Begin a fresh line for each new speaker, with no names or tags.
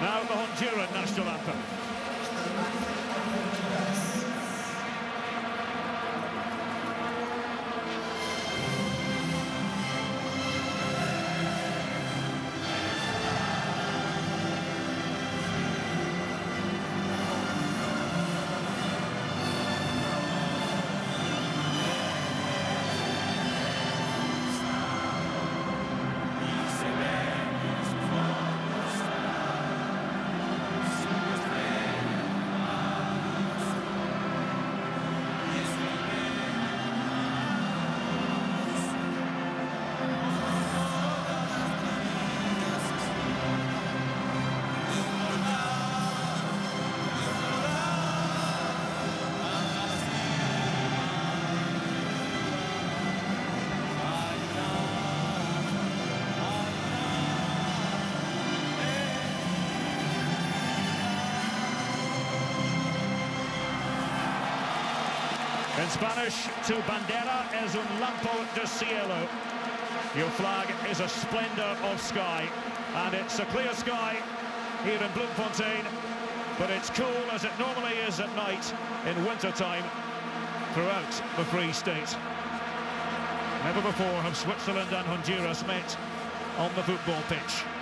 Now the Honduran national anthem. In Spanish, tu bandera es un lampo de cielo. Your flag is a splendour of sky. And it's a clear sky here in Bloemfontein. But it's cool as it normally is at night in winter time throughout the Free State. Never before have Switzerland and Honduras met on the football pitch.